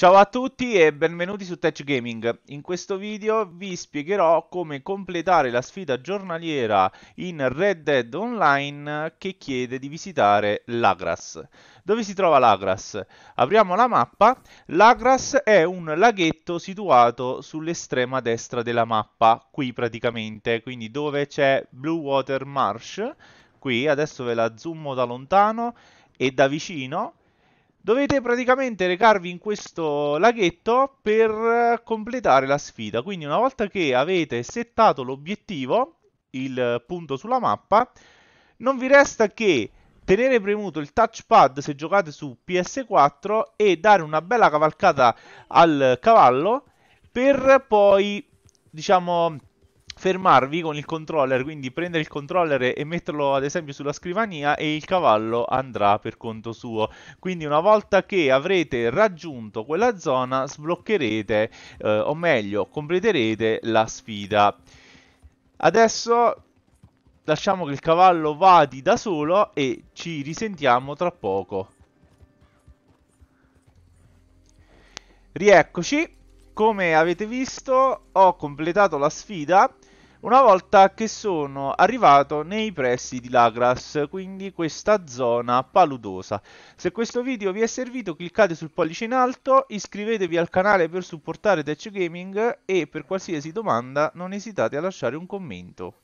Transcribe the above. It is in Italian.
Ciao a tutti e benvenuti su Tech Gaming. In questo video vi spiegherò come completare la sfida giornaliera in Red Dead Online che chiede di visitare Lagras. Dove si trova Lagras? Apriamo la mappa. Lagras è un laghetto situato sull'estrema destra della mappa, qui praticamente, quindi dove c'è Blue Water Marsh. Qui, adesso ve la zoom da lontano e da vicino Dovete praticamente recarvi in questo laghetto per completare la sfida. Quindi una volta che avete settato l'obiettivo, il punto sulla mappa, non vi resta che tenere premuto il touchpad se giocate su PS4 e dare una bella cavalcata al cavallo per poi, diciamo, fermarvi con il controller, quindi prendere il controller e metterlo ad esempio sulla scrivania e il cavallo andrà per conto suo. Quindi una volta che avrete raggiunto quella zona sbloccherete, eh, o meglio, completerete la sfida. Adesso lasciamo che il cavallo vadi da solo e ci risentiamo tra poco. Rieccoci, come avete visto ho completato la sfida una volta che sono arrivato nei pressi di Lagras, quindi questa zona paludosa. Se questo video vi è servito cliccate sul pollice in alto, iscrivetevi al canale per supportare Tech Gaming e per qualsiasi domanda non esitate a lasciare un commento.